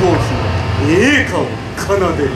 コースの栄華を奏でる。